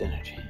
energy.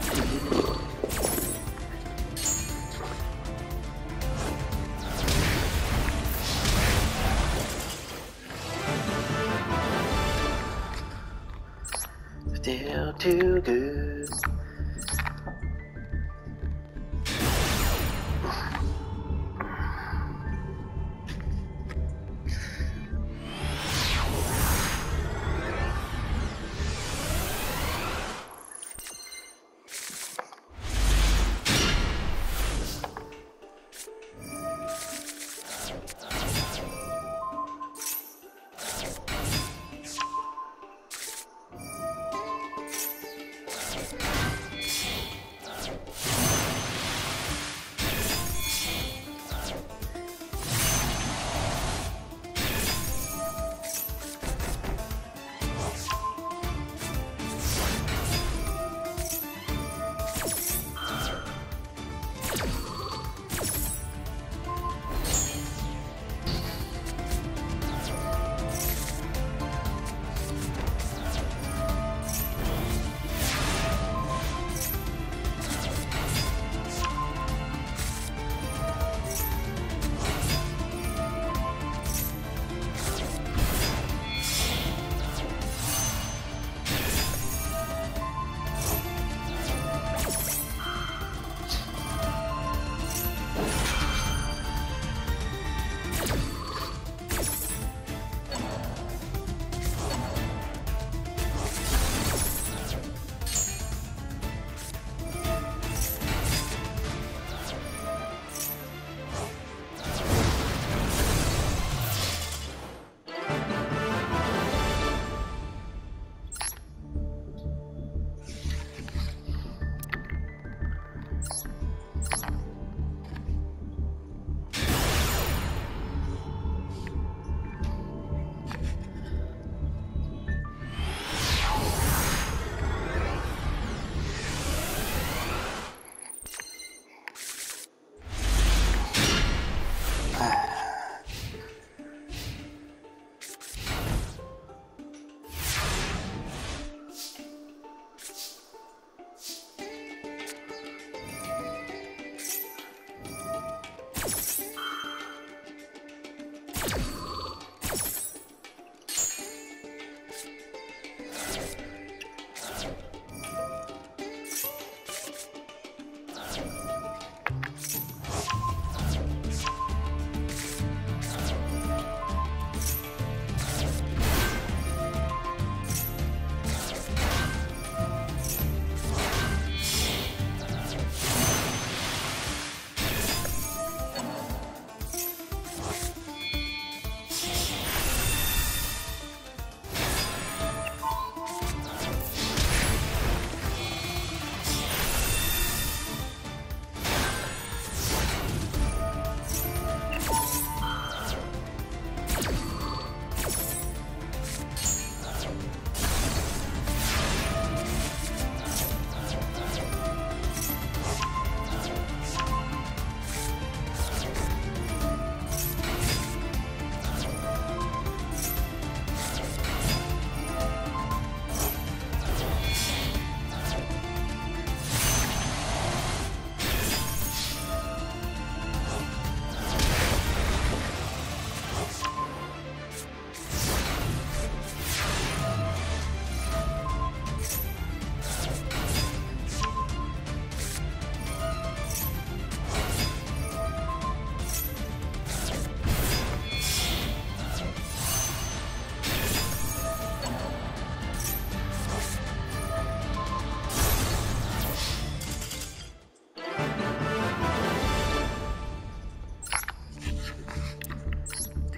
Think. Still too good.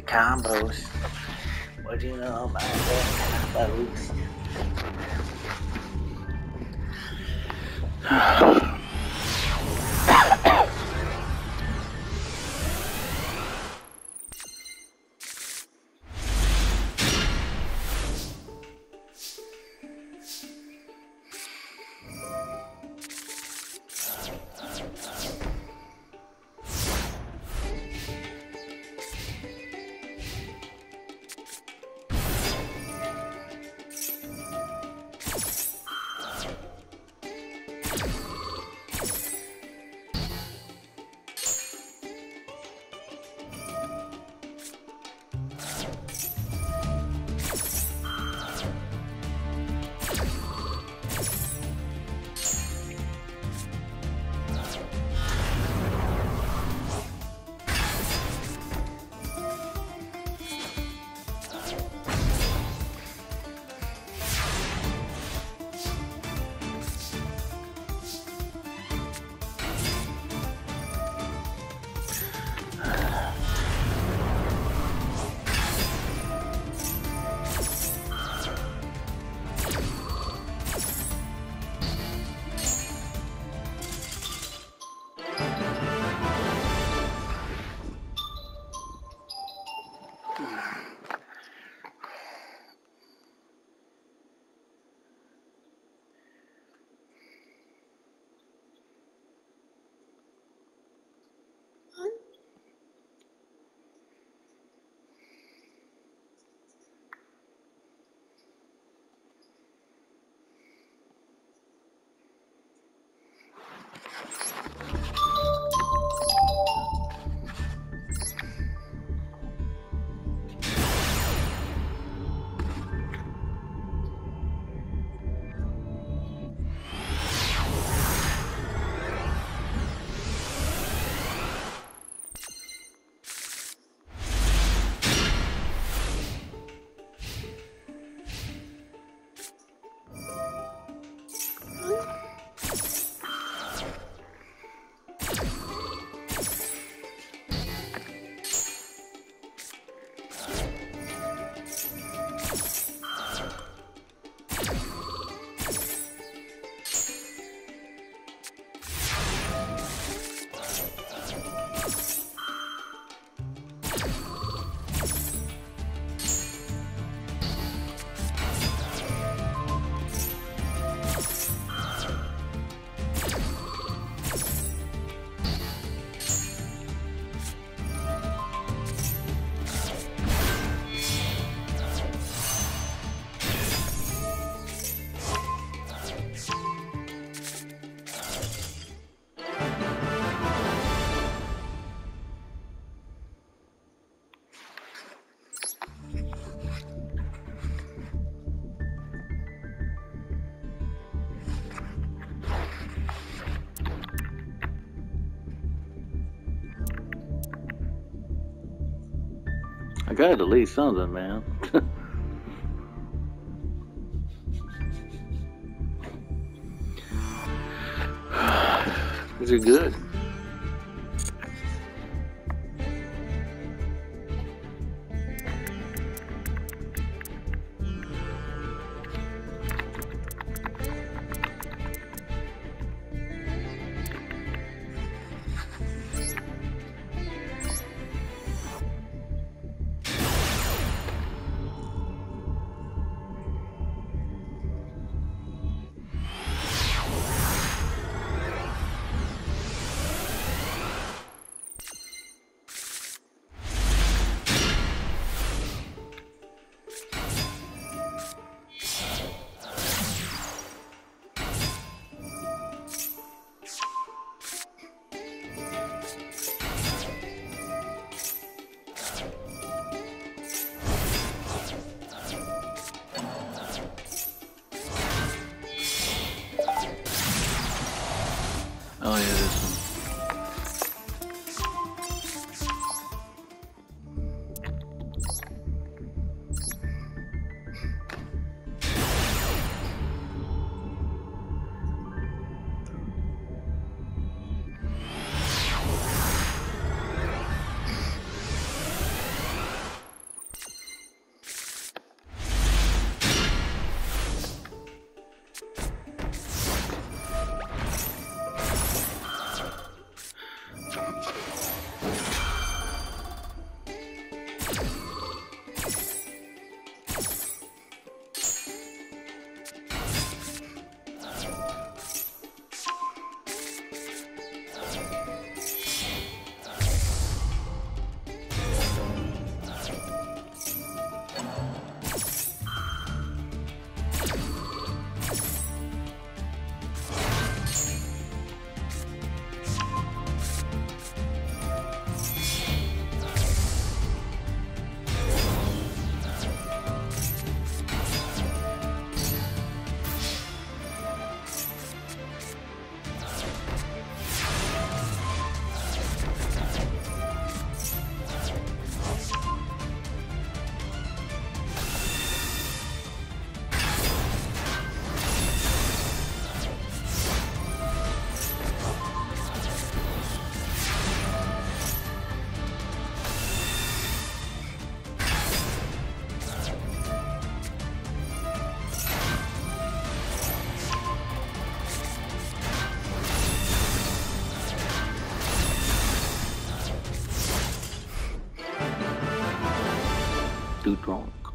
Combos. What do you know about the combos? gotta delete something, man. Is it good? Too drunk.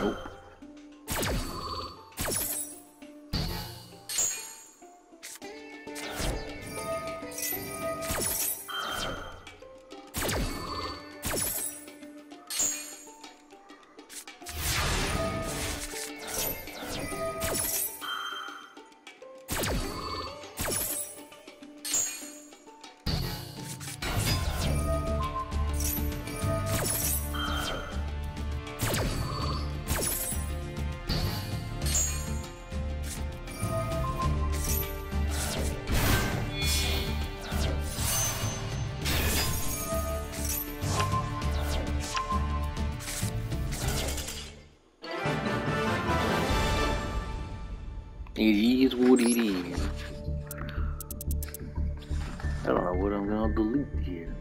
Nope. It is what it is. I don't know what I'm gonna delete here.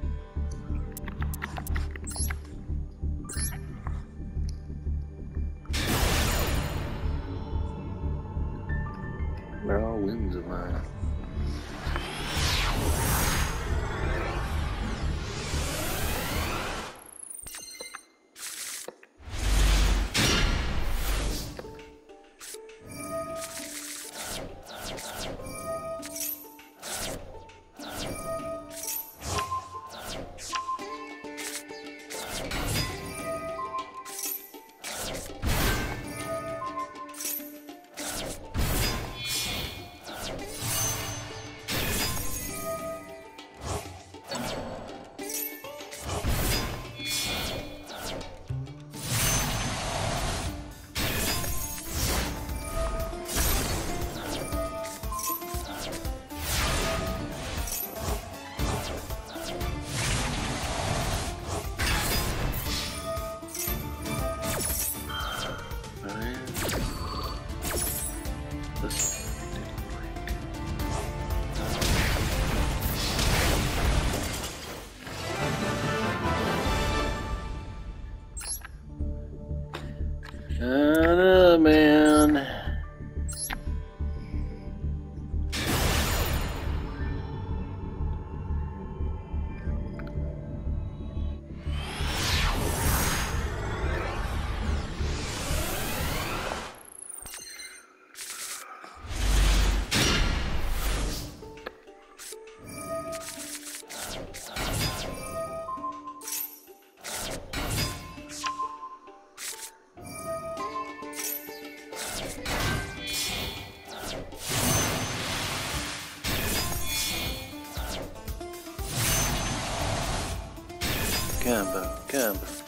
They're all wins of mine. Caramba, caramba.